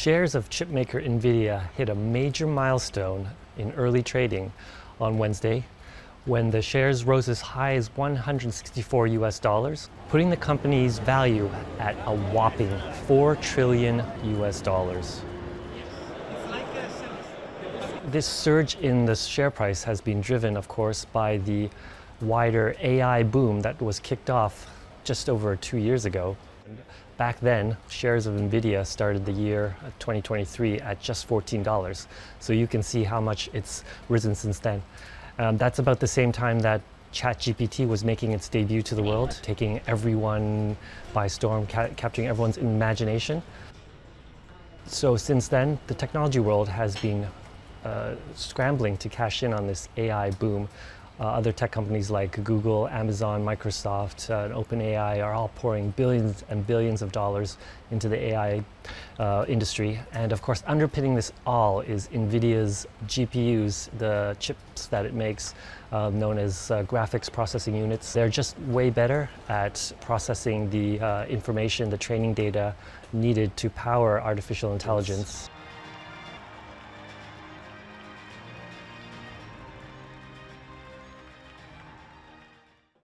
Shares of chipmaker Nvidia hit a major milestone in early trading on Wednesday when the shares rose as high as 164 US dollars, putting the company's value at a whopping 4 trillion US dollars. This surge in the share price has been driven, of course, by the wider AI boom that was kicked off just over two years ago. Back then, shares of NVIDIA started the year 2023 at just $14. So you can see how much it's risen since then. Um, that's about the same time that ChatGPT was making its debut to the world, taking everyone by storm, ca capturing everyone's imagination. So since then, the technology world has been uh, scrambling to cash in on this AI boom. Uh, other tech companies like Google, Amazon, Microsoft, uh, and OpenAI are all pouring billions and billions of dollars into the AI uh, industry. And of course, underpinning this all is NVIDIA's GPUs, the chips that it makes, uh, known as uh, graphics processing units. They're just way better at processing the uh, information, the training data needed to power artificial intelligence.